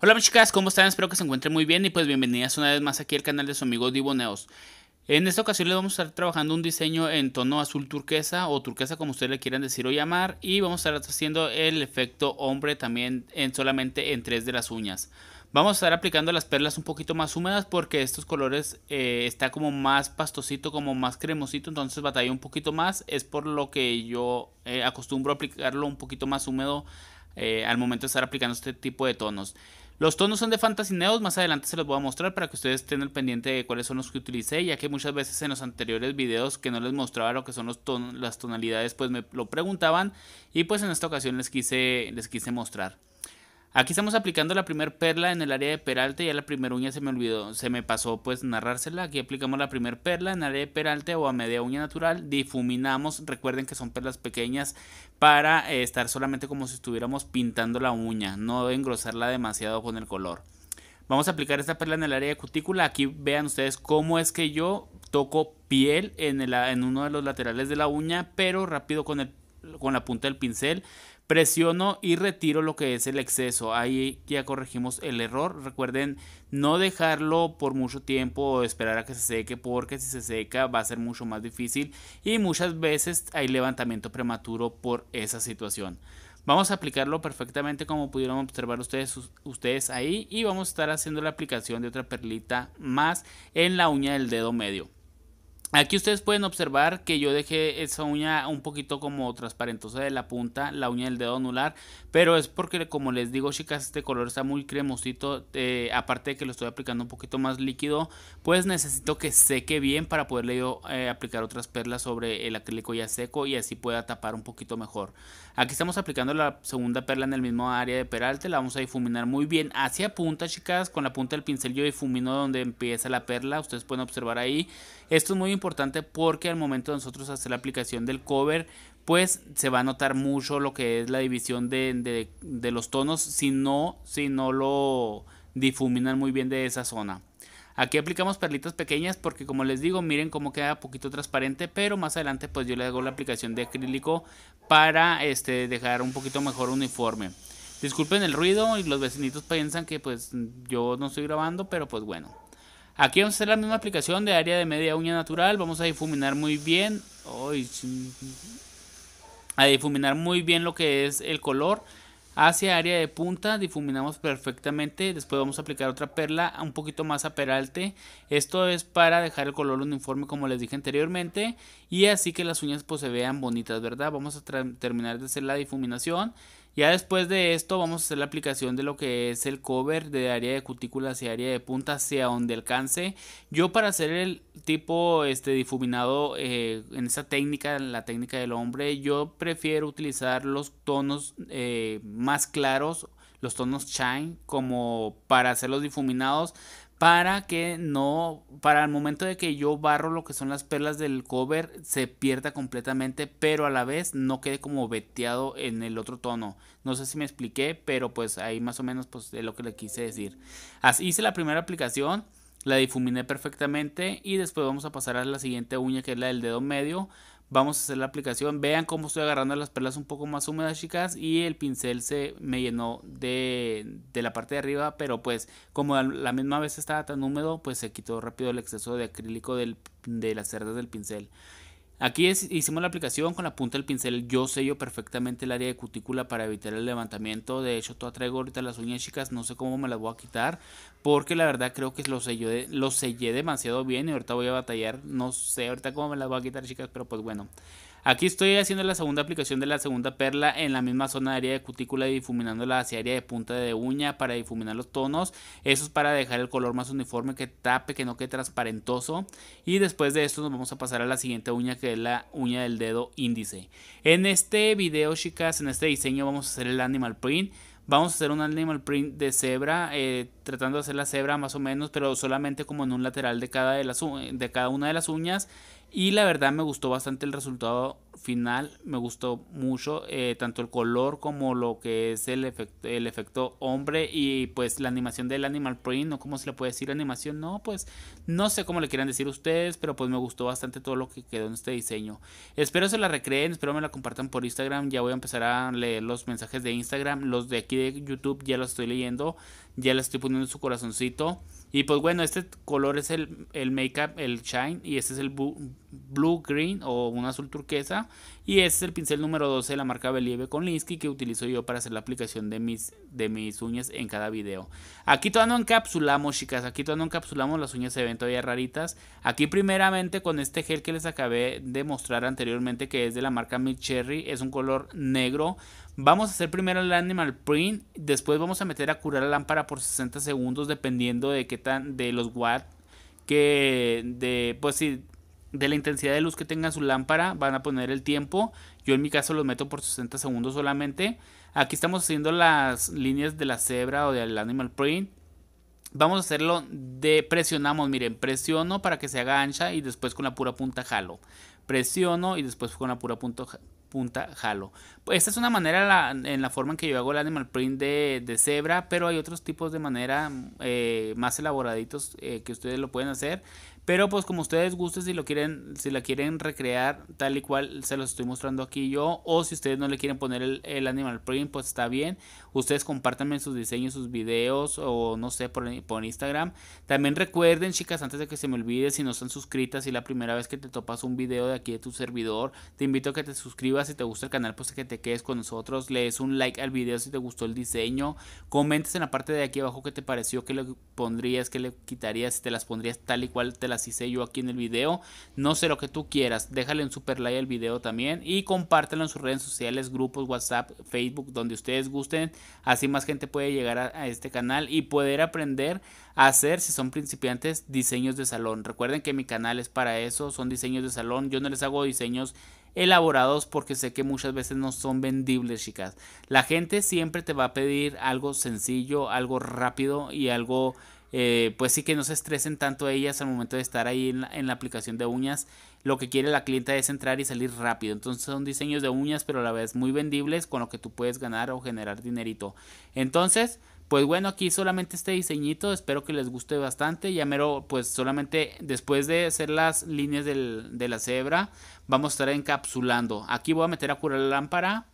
Hola chicas, ¿cómo están? Espero que se encuentren muy bien y pues bienvenidas una vez más aquí al canal de su amigo Divo Neos. En esta ocasión les vamos a estar trabajando un diseño en tono azul turquesa o turquesa como ustedes le quieran decir o llamar y vamos a estar haciendo el efecto hombre también en solamente en tres de las uñas. Vamos a estar aplicando las perlas un poquito más húmedas porque estos colores eh, está como más pastosito, como más cremosito, entonces batalla un poquito más. Es por lo que yo eh, acostumbro aplicarlo un poquito más húmedo eh, al momento de estar aplicando este tipo de tonos. Los tonos son de Fantasy Neos, más adelante se los voy a mostrar para que ustedes estén al pendiente de cuáles son los que utilicé, ya que muchas veces en los anteriores videos que no les mostraba lo que son las tonalidades, pues me lo preguntaban y pues en esta ocasión les quise, les quise mostrar. Aquí estamos aplicando la primera perla en el área de peralte, ya la primera uña se me olvidó, se me pasó pues narrársela. Aquí aplicamos la primera perla en el área de peralte o a media uña natural, difuminamos, recuerden que son perlas pequeñas para eh, estar solamente como si estuviéramos pintando la uña, no engrosarla demasiado con el color. Vamos a aplicar esta perla en el área de cutícula, aquí vean ustedes cómo es que yo toco piel en, el, en uno de los laterales de la uña, pero rápido con el con la punta del pincel presiono y retiro lo que es el exceso. Ahí ya corregimos el error. Recuerden no dejarlo por mucho tiempo o esperar a que se seque porque si se seca va a ser mucho más difícil y muchas veces hay levantamiento prematuro por esa situación. Vamos a aplicarlo perfectamente como pudieron observar ustedes, ustedes ahí y vamos a estar haciendo la aplicación de otra perlita más en la uña del dedo medio. Aquí ustedes pueden observar que yo dejé esa uña un poquito como transparentosa de la punta, la uña del dedo anular, pero es porque como les digo chicas, este color está muy cremosito, eh, aparte de que lo estoy aplicando un poquito más líquido, pues necesito que seque bien para poderle yo eh, aplicar otras perlas sobre el acrílico ya seco y así pueda tapar un poquito mejor. Aquí estamos aplicando la segunda perla en el mismo área de peralte, la vamos a difuminar muy bien hacia punta chicas, con la punta del pincel yo difumino donde empieza la perla, ustedes pueden observar ahí, esto es muy importante porque al momento de nosotros hacer la aplicación del cover, pues se va a notar mucho lo que es la división de, los tonos si no, si no lo difuminan muy bien de esa zona. Aquí aplicamos perlitas pequeñas porque como les digo, miren cómo queda poquito transparente, pero más adelante pues yo le hago la aplicación de acrílico para este, dejar un poquito mejor uniforme. Disculpen el ruido y los vecinitos piensan que pues yo no estoy grabando, pero pues bueno. Aquí vamos a hacer la misma aplicación de área de media uña natural. Vamos a difuminar muy bien. a difuminar muy bien lo que es el color. Hacia área de punta difuminamos perfectamente. Después vamos a aplicar otra perla un poquito más a peralte. Esto es para dejar el color uniforme como les dije anteriormente. Y así que las uñas pues se vean bonitas, ¿verdad? Vamos a terminar de hacer la difuminación. Ya después de esto vamos a hacer la aplicación de lo que es el cover de área de cutícula hacia área de punta hacia donde alcance. Yo para hacer el tipo este difuminado eh, en esa técnica, la técnica del hombre, yo prefiero utilizar los tonos eh, más claros, los tonos shine como para hacer los difuminados para que no, para el momento de que yo barro lo que son las perlas del cover, se pierda completamente, pero a la vez no quede como veteado en el otro tono. No sé si me expliqué, pero pues ahí más o menos pues es lo que le quise decir. Así hice la primera aplicación, la difuminé perfectamente y después vamos a pasar a la siguiente uña que es la del dedo medio Vamos a hacer la aplicación. Vean cómo estoy agarrando las perlas un poco más húmedas, chicas. Y el pincel se me llenó de, la parte de arriba. Pero pues como la misma vez estaba tan húmedo, pues se quitó rápido el exceso de acrílico de las cerdas del pincel. Aquí hicimos la aplicación con la punta del pincel. Yo sello perfectamente el área de cutícula para evitar el levantamiento. De hecho, toda traigo ahorita las uñas chicas. No sé cómo me las voy a quitar. Porque la verdad creo que lo, lo sellé demasiado bien. Y ahorita voy a batallar. No sé ahorita cómo me las voy a quitar chicas. Pero pues bueno. Aquí estoy haciendo la segunda aplicación de la segunda perla en la misma zona de área de cutícula y difuminándola hacia área de punta de uña para difuminar los tonos. Eso es para dejar el color más uniforme, que tape, que no quede transparentoso. Y después de esto nos vamos a pasar a la siguiente uña que es la uña del dedo índice. En este video chicas, en este diseño vamos a hacer el animal print. Vamos a hacer un animal print de cebra, eh, tratando de hacer la cebra más o menos, pero solamente como en un lateral de cada, de, las, de cada una de las uñas. Y la verdad me gustó bastante el resultado final, me gustó mucho, eh, tanto el color como lo que es el efecto, el efecto hombre y pues la animación del animal print, no cómo se le puede decir animación, no, pues no sé cómo le quieran decir ustedes, pero pues me gustó bastante todo lo que quedó en este diseño. Espero se la recreen, espero me la compartan por Instagram, ya voy a empezar a leer los mensajes de Instagram, los de aquí de YouTube ya los estoy leyendo. Ya le estoy poniendo su corazoncito. Y pues bueno, este color es el, el Makeup, el Shine. Y este es el Blue Green o un azul turquesa. Y este es el pincel número 12 de la marca Believe con Linsky que utilizo yo para hacer la aplicación de mis, de mis uñas en cada video. Aquí todavía no encapsulamos, chicas. Aquí todavía no encapsulamos. Las uñas se ven todavía raritas. Aquí primeramente con este gel que les acabé de mostrar anteriormente que es de la marca Mid Cherry. Es un color negro Vamos a hacer primero el animal print, después vamos a meter a curar la lámpara por 60 segundos dependiendo de qué tan de los watts que de pues sí, de la intensidad de luz que tenga su lámpara, van a poner el tiempo. Yo en mi caso los meto por 60 segundos solamente. Aquí estamos haciendo las líneas de la cebra o del animal print. Vamos a hacerlo de presionamos, miren, presiono para que se haga ancha y después con la pura punta jalo. Presiono y después con la pura punta punta jalo. Esta es una manera en la forma en que yo hago el animal print de, de cebra, pero hay otros tipos de manera eh, más elaboraditos eh, que ustedes lo pueden hacer. Pero pues como ustedes gusten, si lo quieren, si la quieren recrear tal y cual se los estoy mostrando aquí yo, o si ustedes no le quieren poner el, animal print, pues está bien. Ustedes compártanme sus diseños, sus videos, o no sé, por, por Instagram. También recuerden, chicas, antes de que se me olvide, si no están suscritas, si la primera vez que te topas un video de aquí de tu servidor, te invito a que te suscribas. Si te gusta el canal, pues que te quedes con nosotros. Lees un like al video si te gustó el diseño. Comentes en la parte de aquí abajo qué te pareció, qué le pondrías, qué le quitarías, si te las pondrías tal y cual te las hice yo aquí en el video. No sé lo que tú quieras. Déjale un super like al video también. Y compártelo en sus redes sociales, grupos, WhatsApp, Facebook, donde ustedes gusten. Así más gente puede llegar a, este canal y poder aprender a hacer, si son principiantes, diseños de salón. Recuerden que mi canal es para eso. Son diseños de salón. Yo no les hago diseños elaborados porque sé que muchas veces no son vendibles, chicas. La gente siempre te va a pedir algo sencillo, algo rápido y algo eh, pues sí que no se estresen tanto ellas al momento de estar ahí en la, aplicación de uñas. Lo que quiere la clienta es entrar y salir rápido. Entonces son diseños de uñas, pero a la vez muy vendibles con lo que tú puedes ganar o generar dinerito. Entonces, pues bueno, aquí solamente este diseñito. Espero que les guste bastante. Ya mero, pues solamente después de hacer las líneas de la cebra, vamos a estar encapsulando. Aquí voy a meter a curar la lámpara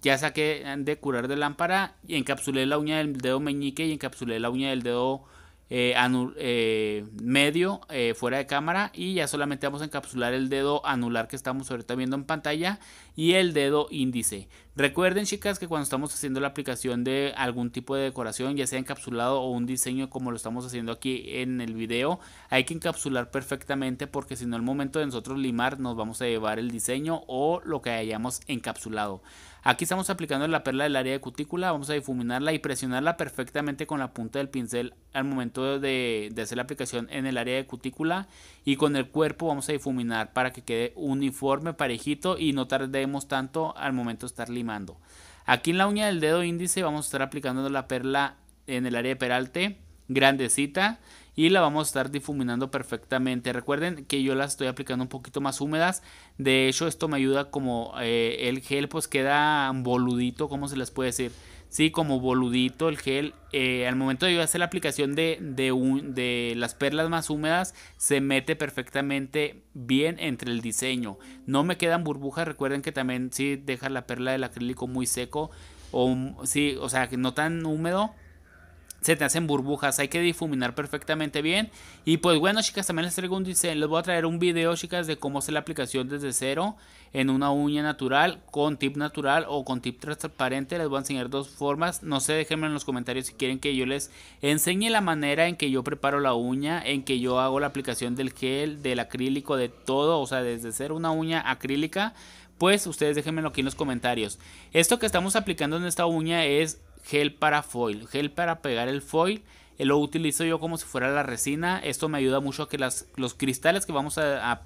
ya saqué de curar de lámpara y encapsulé la uña del dedo meñique y encapsulé la uña del dedo eh, eh, medio eh, fuera de cámara y ya solamente vamos a encapsular el dedo anular que estamos ahorita viendo en pantalla y el dedo índice. Recuerden chicas que cuando estamos haciendo la aplicación de algún tipo de decoración, ya sea encapsulado o un diseño como lo estamos haciendo aquí en el video, hay que encapsular perfectamente porque si no al momento de nosotros limar nos vamos a llevar el diseño o lo que hayamos encapsulado. Aquí estamos aplicando la perla del área de cutícula, vamos a difuminarla y presionarla perfectamente con la punta del pincel al momento de, hacer la aplicación en el área de cutícula y con el cuerpo vamos a difuminar para que quede uniforme, parejito y no tanto al momento de estar limando. Aquí en la uña del dedo índice vamos a estar aplicando la perla en el área de peralte grandecita y la vamos a estar difuminando perfectamente. Recuerden que yo las estoy aplicando un poquito más húmedas. De hecho, esto me ayuda como eh, el gel pues queda boludito, como se les puede decir? Sí, como boludito el gel. Eh, al momento de hacer la aplicación de, de, de, las perlas más húmedas, se mete perfectamente bien entre el diseño. No me quedan burbujas. Recuerden que también si sí, deja la perla del acrílico muy seco. O, sí, o sea, no tan húmedo se te hacen burbujas, hay que difuminar perfectamente bien. Y pues bueno, chicas, también les traigo un diseño, les voy a traer un video, chicas, de cómo hacer la aplicación desde cero en una uña natural, con tip natural o con tip transparente. Les voy a enseñar dos formas. No sé, déjenme en los comentarios si quieren que yo les enseñe la manera en que yo preparo la uña, en que yo hago la aplicación del gel, del acrílico, de todo, o sea, desde cero una uña acrílica. Pues ustedes déjenmelo aquí en los comentarios. Esto que estamos aplicando en esta uña es gel para foil, gel para pegar el foil. Eh, lo utilizo yo como si fuera la resina. Esto me ayuda mucho a que los cristales que vamos a,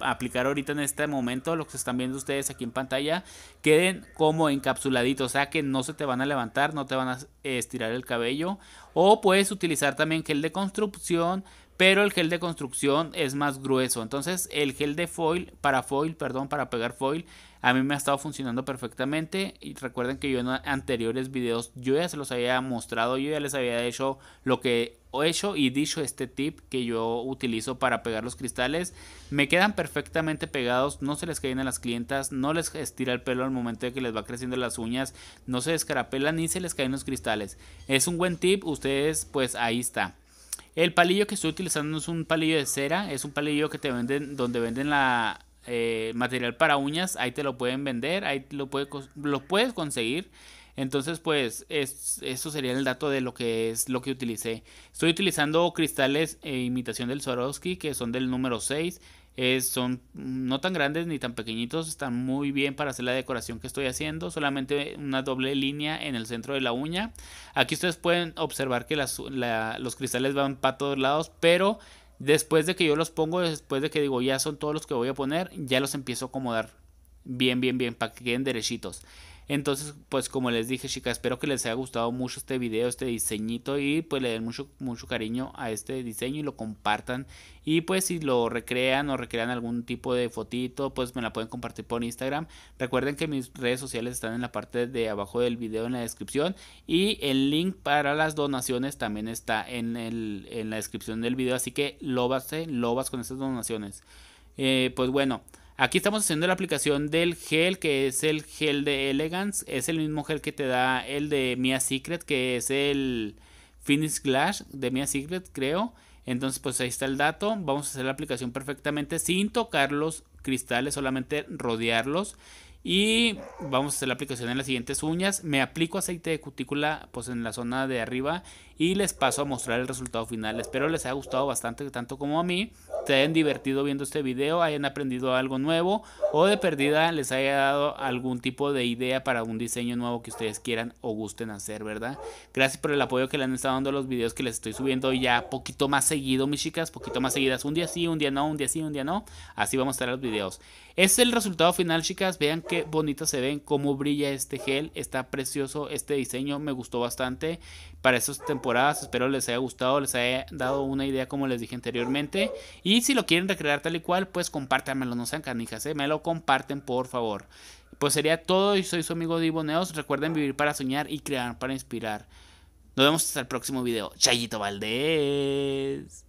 aplicar ahorita en este momento, lo que están viendo ustedes aquí en pantalla, queden como encapsuladitos, o sea que no se te van a levantar, no te van a estirar el cabello. O puedes utilizar también gel de construcción, pero el gel de construcción es más grueso. Entonces el gel de foil, para foil, perdón, para pegar foil, A mí me ha estado funcionando perfectamente. Y recuerden que yo en anteriores videos yo ya se los había mostrado, yo ya les había hecho lo que he hecho y dicho este tip que yo utilizo para pegar los cristales. Me quedan perfectamente pegados, no se les caen a las clientas, no les estira el pelo al momento de que les va creciendo las uñas, no se descarapelan ni se les caen los cristales. Es un buen tip, ustedes pues ahí está. El palillo que estoy utilizando es un palillo de cera, es un palillo que te venden donde venden la eh, material para uñas, ahí te lo pueden vender, ahí lo, lo puedes conseguir. Entonces, pues, es, eso sería el dato de lo que es lo que utilicé. Estoy utilizando cristales e imitación del Swarovski, que son del número 6. son no tan grandes ni tan pequeñitos, están muy bien para hacer la decoración que estoy haciendo. Solamente una doble línea en el centro de la uña. Aquí ustedes pueden observar que los cristales van para todos lados, pero Después de que yo los pongo, después de que digo ya son todos los que voy a poner, ya los empiezo a acomodar bien, bien, bien, para que queden derechitos. Entonces, pues como les dije, chicas, espero que les haya gustado mucho este video, este diseñito y pues le den mucho, mucho cariño a este diseño y lo compartan. Y pues si lo recrean o recrean algún tipo de fotito, pues me la pueden compartir por Instagram. Recuerden que mis redes sociales están en la parte de abajo del video en la descripción y el link para las donaciones también está en, el, en la descripción del video. Así que lo lobas con estas donaciones. Eh, pues bueno. Aquí estamos haciendo la aplicación del gel, que es el gel de Elegance. Es el mismo gel que te da el de Mia Secret, que es el Finish Glass de Mia Secret, creo. Entonces, pues ahí está el dato. Vamos a hacer la aplicación perfectamente sin tocar los cristales, solamente rodearlos. Y vamos a hacer la aplicación en las siguientes uñas. Me aplico aceite de cutícula pues en la zona de arriba y les paso a mostrar el resultado final. Espero les haya gustado bastante tanto como a mí. Se hayan divertido viendo este video, hayan aprendido algo nuevo o de perdida les haya dado algún tipo de idea para un diseño nuevo que ustedes quieran o gusten hacer, ¿verdad? Gracias por el apoyo que le han estado dando a los videos que les estoy subiendo ya poquito más seguido, mis chicas, poquito más seguidas. Un día sí, un día no, un día sí, un día no. Así vamos a estar los videos. Es el resultado final, chicas. Vean qué bonito se ven, cómo brilla este gel. Está precioso este diseño, me gustó bastante para estas temporadas. Espero les haya gustado, les haya dado una idea como les dije anteriormente. Y si lo quieren recrear tal y cual, pues compártanmelo, no sean canijas, ¿eh? me lo comparten por favor. Pues sería todo y soy su amigo Divo Neos. Recuerden vivir para soñar y crear para inspirar. Nos vemos hasta el próximo video. Chayito Valdés.